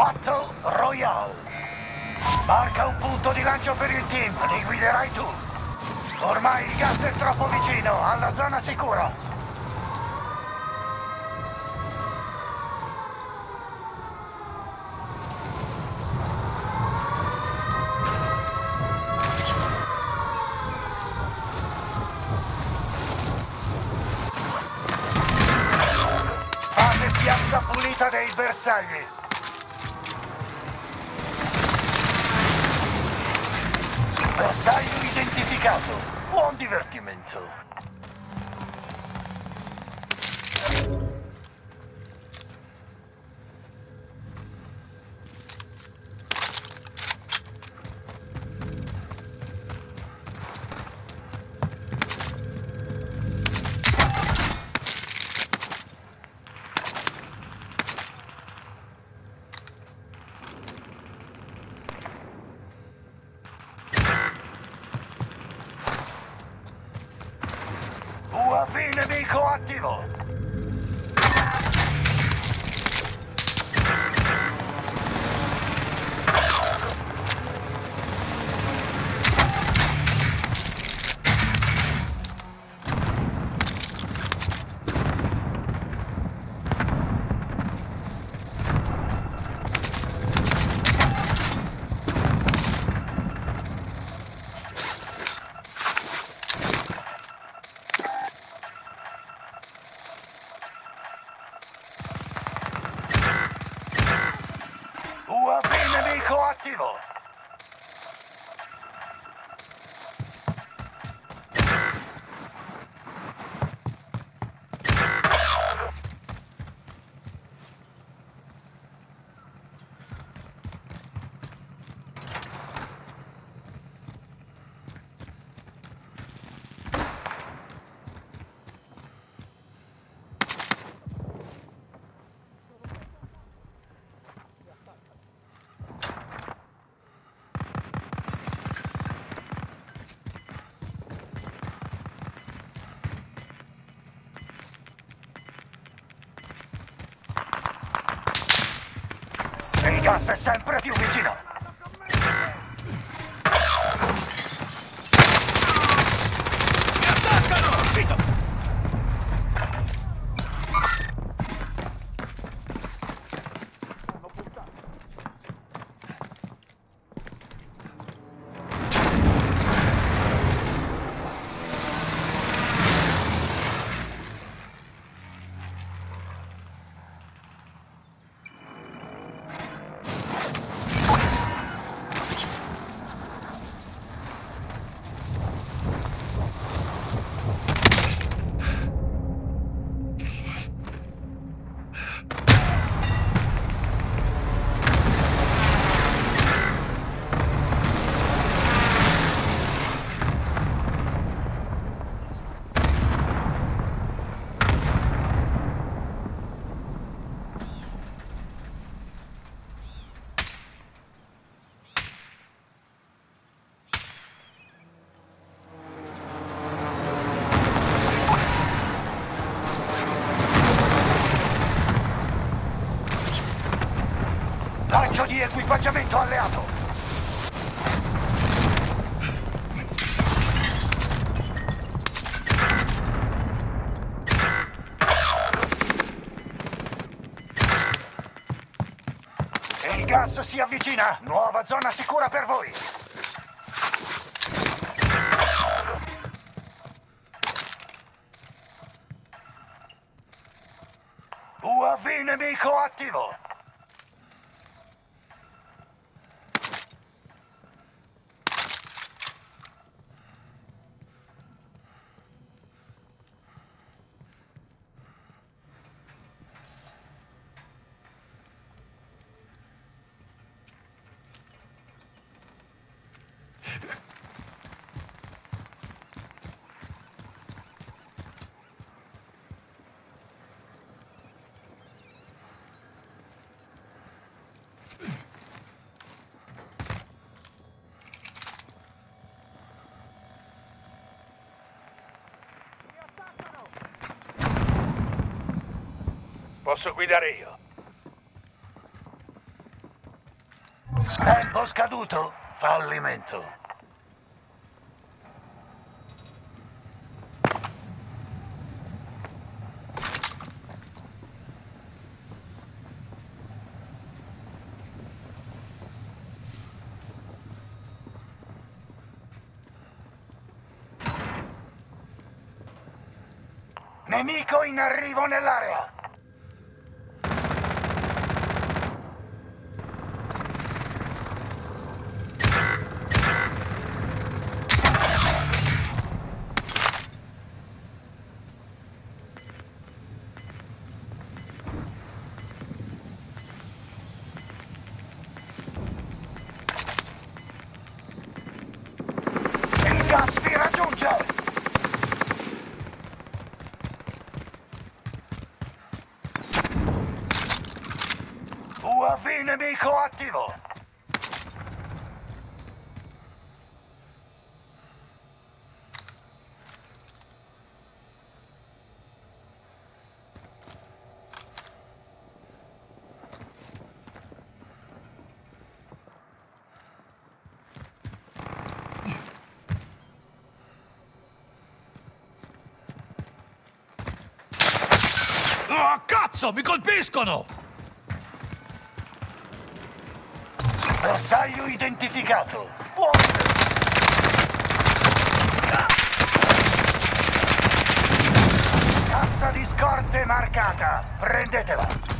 Battle Royale. Marca un punto di lancio per il team, li guiderai tu. Ormai il gas è troppo vicino, alla zona sicura. Fate piazza pulita dei bersagli. Bersaglio identificato. Buon divertimento. UAV nemico attivo. Gas è sempre più vicino. Equipaggiamento alleato. Il gas si avvicina. Nuova zona sicura per voi. UAV nemico attivo. Posso guidare io. Tempo scaduto. Fallimento. Nemico in arrivo nell'area. Il gas vi raggiunge! UAV nemico attivo! Oh, cazzo, mi colpiscono! Bersaglio identificato. Uomini! Cassa di scorte marcata. Prendetela.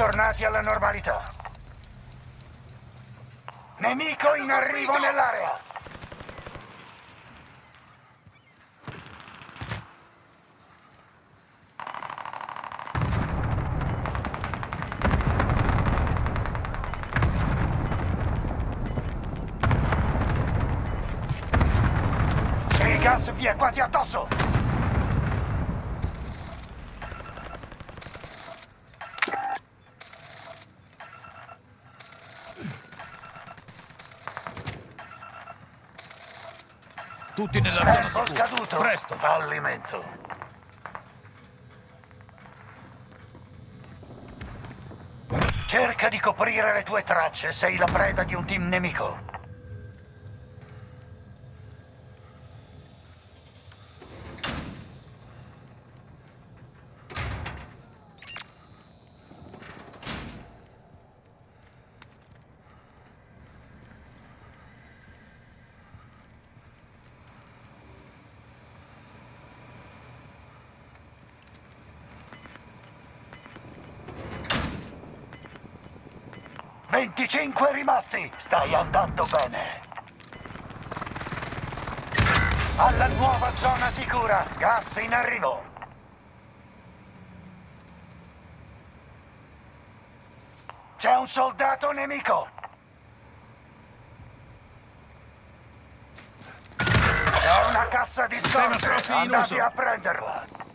tornati alla normalità. Nemico in arrivo nell'area. Il gas vi è quasi addosso. Tutti nella zona Tempo sicura. scaduto. Presto. Fallimento. Cerca di coprire le tue tracce, sei la preda di un team nemico. Venticinque rimasti, stai andando bene. Alla nuova zona sicura, gas in arrivo. C'è un soldato nemico. C'è una cassa di scorte, andate a prenderla.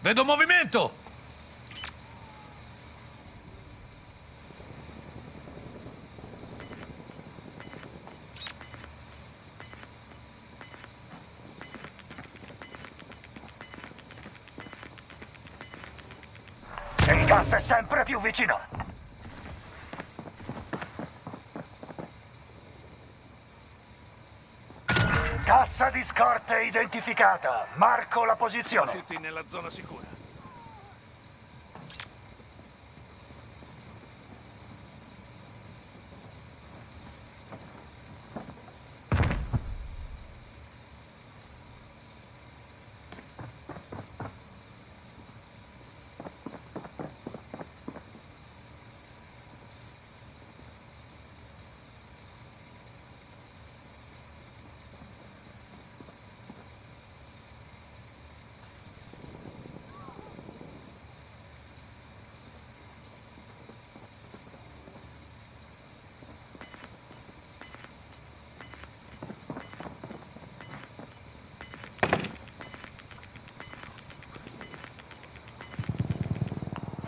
Vedo movimento! Il gas è sempre più vicino. Cassa di scorte identificata. Marco la posizione. Tutti nella zona sicura.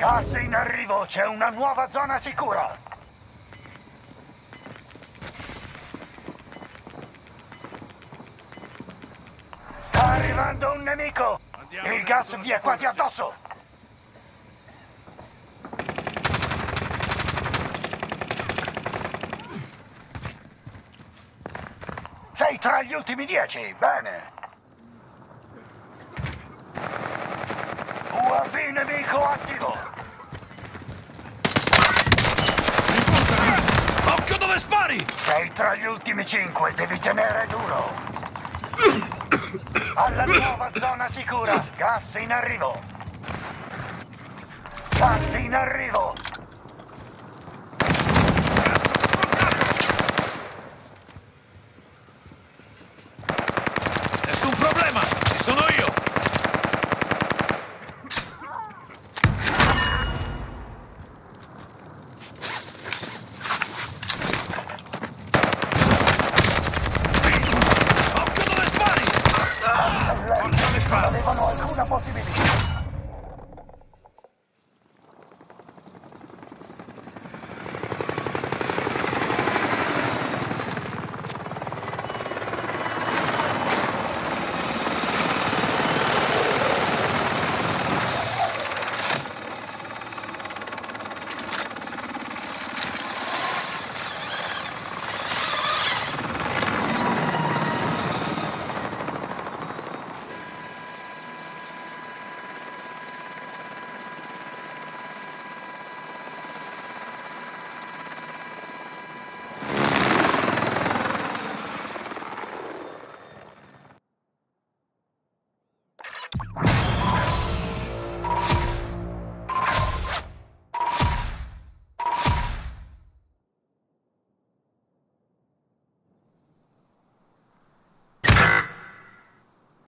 Gas in arrivo, c'è una nuova zona sicura. Sta arrivando un nemico. Andiamo Il gas vi è quasi addosso. Sei tra gli ultimi dieci, bene. UAV nemico attivo. Dove spari! Sei tra gli ultimi cinque, devi tenere duro. Alla nuova zona sicura, gas in arrivo. Gas in arrivo.